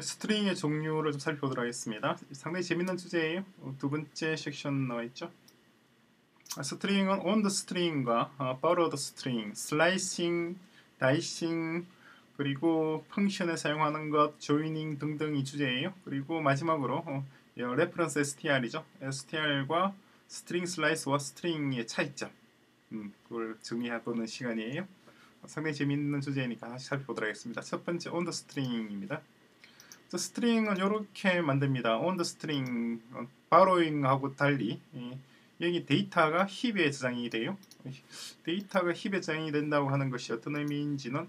String의 종류를 좀 살펴보도록 하겠습니다. 상당히 재밌는 주제예요. 어, 두 번째 섹션 나와 있죠. 아, string은 owned string과 어, borrowed string, slicing, dicing, 그리고 function에 사용하는 것, joining 등등이 주제예요. 그리고 마지막으로 어, reference str이죠. str과 string slice와 string의 차이점, 음, 그걸 정리해보는 시간이에요. 상당히 재밌는 주제니까 다시 살펴보도록 하겠습니다. 첫 번째 owned string입니다. String은 이렇게 만듭니다. owned borrowing하고 달리 여기 데이터가 heap에 저장이 돼요. 데이터가 heap에 저장이 된다고 하는 것이 어떤 의미인지는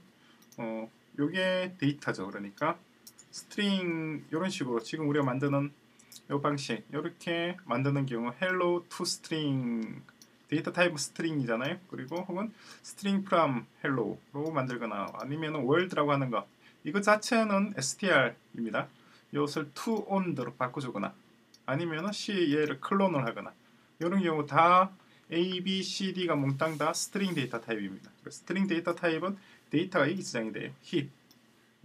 어, 요게 데이터죠. 그러니까 string 이런 식으로 지금 우리가 만드는 이 방식 이렇게 만드는 경우 hello to string 데이터 타입 String이잖아요. 그리고 혹은 string from hello로 만들거나 아니면 world라고 하는 것 이거 자체는 str입니다. 이것을 to owned로 바꿔주거나 아니면 c 얘를 clone을 하거나 이런 경우 다 A, B, C, D가 몽땅 다 String 데이터 타입입니다. String 데이터 타입은 데이터가 여기 저장이 돼요. heap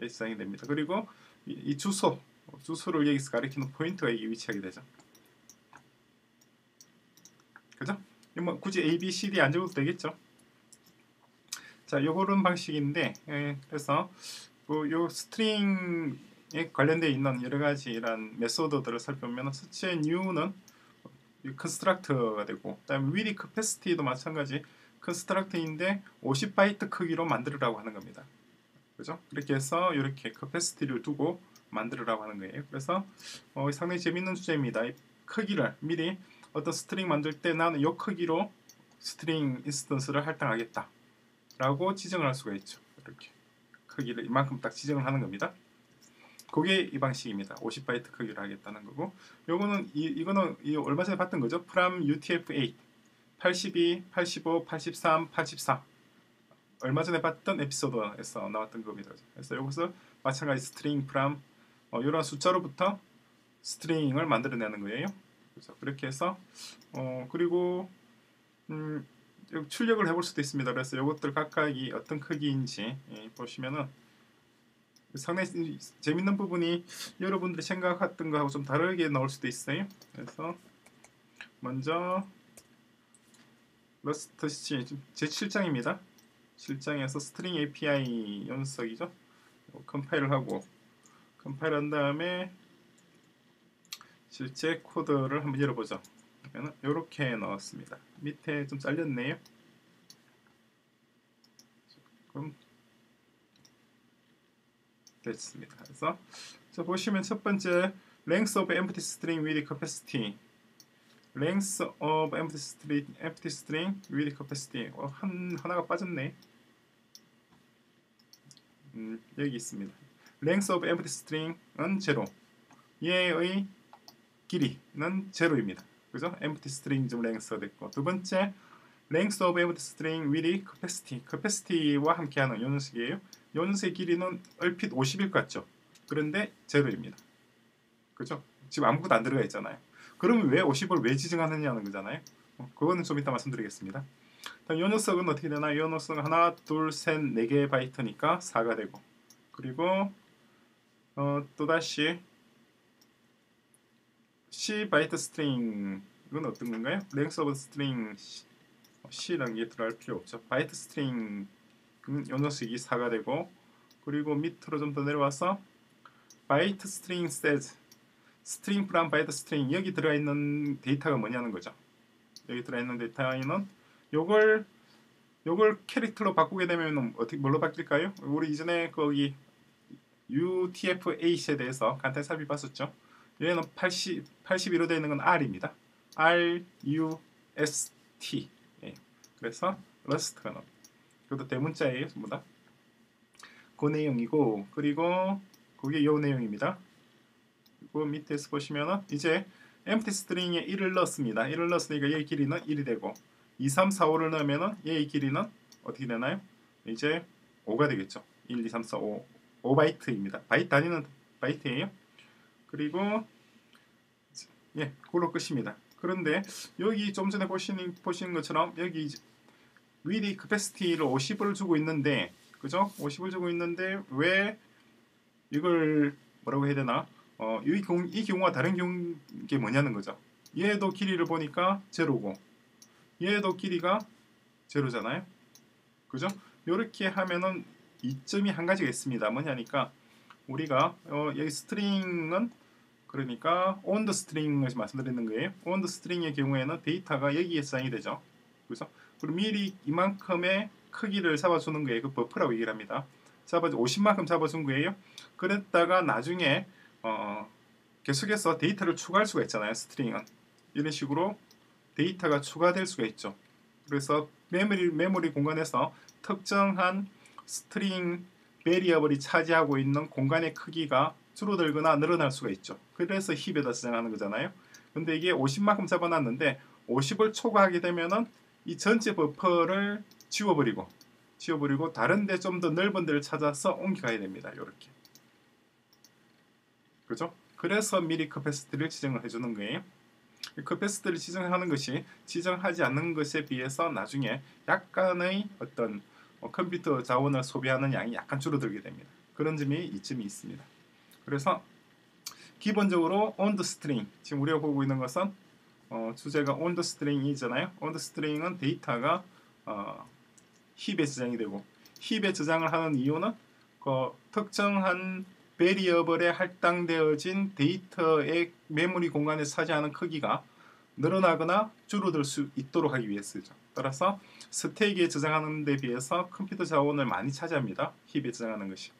여기 저장이 됩니다. 그리고 이, 이 주소 주소를 여기서 가리키는 포인터가 여기 위치하게 되죠. 그죠? 뭐 굳이 A, B, C, D 안 적어도 되겠죠. 자, 요거는 방식인데 예, 그래서 뭐요 String에 관련되어 있는 여러 가지 이런 method들을 살펴보면 수치의 new는 constructor가 되고 그다음에 with capacity도 마찬가지 constructor인데 50바이트 크기로 만들으라고 하는 겁니다. 그죠? 그렇게 해서 이렇게 capacity를 두고 만들으라고 하는 거예요. 그래서 어, 상당히 재밌는 주제입니다. 이 크기를 미리 어떤 string 만들 때 나는 이 크기로 string instance를 할당하겠다 라고 지정을 할 수가 있죠. 이렇게 크기를 이만큼 딱 지정을 하는 겁니다. 그게 이 방식입니다. 50바이트 크기로 하겠다는 거고 요거는 이, 이거는 이 얼마 전에 봤던 거죠. from UTF-8 82, 85, 83, 84 얼마 전에 봤던 에피소드에서 나왔던 겁니다. 그래서 이것을 마찬가지 string from 어, 이런 숫자로부터 string을 만들어내는 거예요. 그래서 그렇게 해서 어, 그리고 음, 출력을 해볼 수도 있습니다. 그래서 이것들 각각이 어떤 크기인지 예, 보시면은 상당히 재밌는 부분이 여러분들이 생각했던 거하고 좀 다르게 나올 수도 있어요. 그래서 먼저 러스트 시 제 7장입니다. 7장에서 String API 녀석이죠. 컴파일을 하고 컴파일 한 다음에 실제 코드를 한번 열어보죠. 그러면 이렇게 나왔습니다. 밑에 좀 잘렸네요. 조금 됐습니다. 그래서 자 보시면 첫 번째 length of empty string with capacity length of empty string, empty string with capacity 어, 한 하나가 빠졌네. 음, 여기 있습니다. length of empty string은 제로. 얘의 길이는 제로입니다. 그죠? empty string 좀 length가 됐고 두 번째 length of empty string with capacity capacity와 함께하는 이 녀석이에요. 연쇄 길이는 얼핏 50일 같죠. 그런데 제로입니다. 그죠? 지금 아무것도 안 들어가 있잖아요. 그러면 왜 50을 왜 지정하느냐는 거잖아요. 어, 그거는 좀 이따 말씀드리겠습니다. 이 녀석은 어떻게 되나? 이 녀석은 하나, 둘, 셋, 네 개의 바이트니까 4가 되고 그리고 어, 또다시 C byte string 이건 어떤 건가요? of string C라는 게 들어갈 필요 없죠. byte string 요 녀석이 4가 되고 그리고 밑으로 좀 더 내려와서 byte string says string from byte string 여기 들어있는 데이터가 뭐냐는 거죠. 여기 들어있는 데이터는 요걸 요걸 캐릭터로 바꾸게 되면 어떻게 뭘로 바뀔까요? 우리 이전에 거기 UTF-8에 대해서 간단히 살펴봤었죠. 얘는 80 81로 되어 있는 건 R입니다. R U S T. 예. 그래서 러스트가 나옵니다. 그것도 대문자예요, 전부 다. 그 내용이고 그리고 그게 요 내용입니다. 그리고 밑에서 보시면은 이제 empty string에 1을 넣었습니다. 1을 넣었으니까 얘의 길이는 1이 되고 2, 3, 4, 5를 넣으면은 얘의 길이는 어떻게 되나요? 이제 5가 되겠죠. 1, 2, 3, 4, 5 5바이트입니다. 바이트 단위는 바이트예요. 그리고 예, 그걸로 끝입니다. 그런데 여기 좀 전에 보시는 보시는 것처럼 여기 with capacity를 50을 주고 있는데 그죠? 50을 주고 있는데 왜 이걸 뭐라고 해야 되나? 어, 이, 경우, 이 경우와 다른 경우 게 뭐냐는 거죠. 얘도 길이를 보니까 제로고 얘도 길이가 제로잖아요. 그죠? 이렇게 하면은 이점이 한 가지가 있습니다. 뭐냐니까 우리가 어, 여기 string은 그러니까 owned string을 말씀드리는 거예요. owned string의 경우에는 데이터가 여기에 저장이 되죠. 그래서 그리고 미리 이만큼의 크기를 잡아주는 거예요. 그 버퍼라고 얘기를 합니다. 잡아 50만큼 잡아준 거예요. 그랬다가 나중에 어, 계속해서 데이터를 추가할 수가 있잖아요. string은 이런 식으로 데이터가 추가될 수가 있죠. 그래서 메모리 메모리 공간에서 특정한 string variable이 차지하고 있는 공간의 크기가 줄어들거나 늘어날 수가 있죠. 그래서 heap에다 저장하는 거잖아요. 근데 이게 50만큼 잡아놨는데 50을 초과하게 되면은 이 전체 버퍼를 지워버리고 지워버리고 다른데 좀 더 넓은 데를 찾아서 옮겨가야 됩니다. 이렇게. 그죠? 그래서 미리 capacity를 지정을 해주는 거예요. capacity를 지정하는 것이 지정하지 않는 것에 비해서 나중에 약간의 어떤 어, 컴퓨터 자원을 소비하는 양이 약간 줄어들게 됩니다. 그런 점이 이점이 있습니다. 그래서 기본적으로 the string 지금 우리가 보고 있는 것은 어, 주제가 string이잖아요. on the string은 데이터가 어, 힙에 저장이 되고 힙에 저장을 하는 이유는 그 특정한 베리어블에 할당되어진 데이터의 메모리 공간에 차지하는 크기가 늘어나거나 줄어들 수 있도록 하기 위해서죠. 따라서 스택에 저장하는 데 비해서 컴퓨터 자원을 많이 차지합니다. 힙에 저장하는 것이.